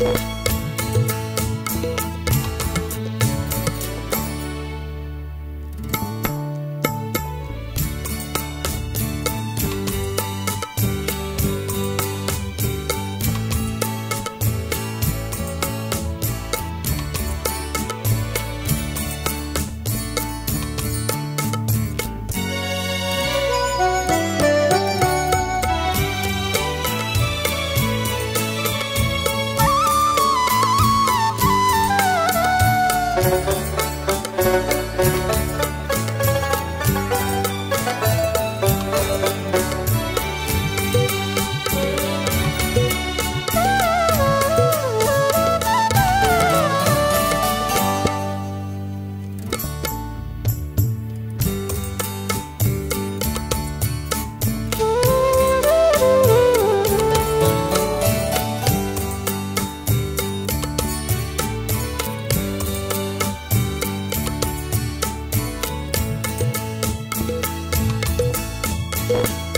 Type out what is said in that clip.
Bye. Bye.